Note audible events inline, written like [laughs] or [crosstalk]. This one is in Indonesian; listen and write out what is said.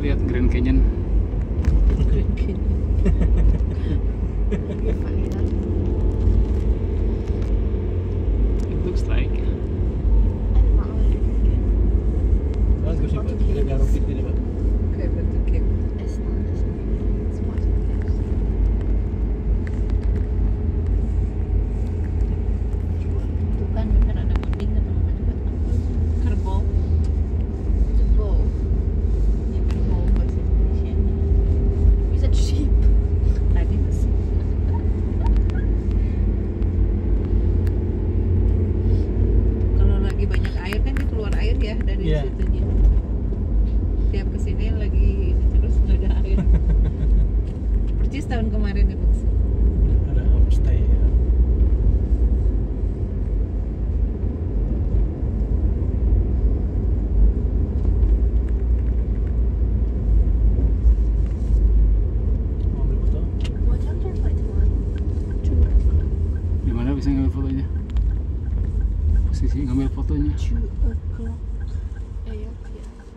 lihat Grand Canyon. dari yeah. situnya. Tiap ke sini lagi terus nggak ada air [laughs] persis tahun kemarin ya bos? Ada homestay ya bisa ngambil fotonya? Posisi ngambil fotonya. 可以可以